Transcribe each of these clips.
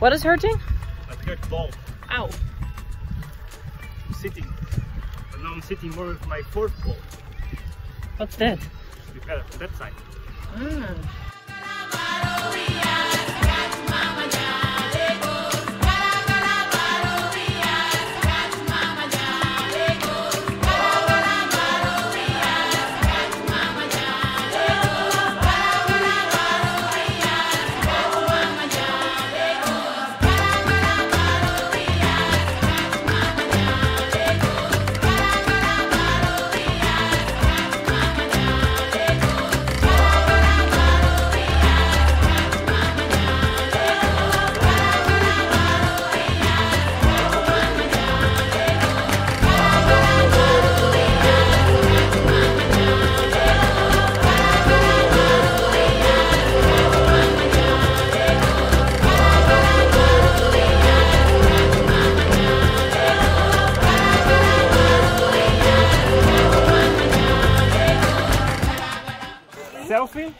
What is hurting? I hurt ball. Ow. I'm Sitting. And now I'm sitting more with my fourth ball. What's that? You got it from that side. Ah. Selfie?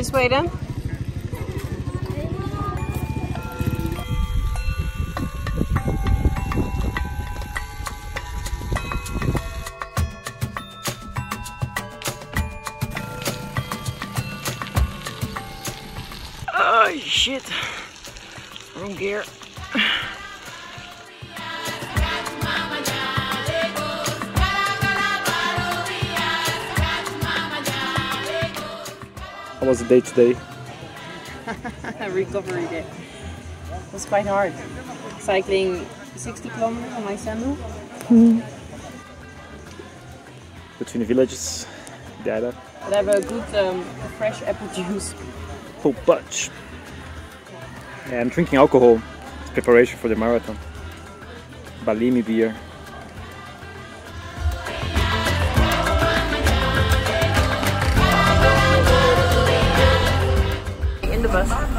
This way then? Oh shit. Wrong gear. How was the day today? Recovery day. It was quite hard. Cycling 60 kilometers on my sandal. Between the villages, the island. I have a good um, fresh apple juice. Full bunch. Yeah, I'm drinking alcohol. It's preparation for the marathon. Balimi beer. The bus.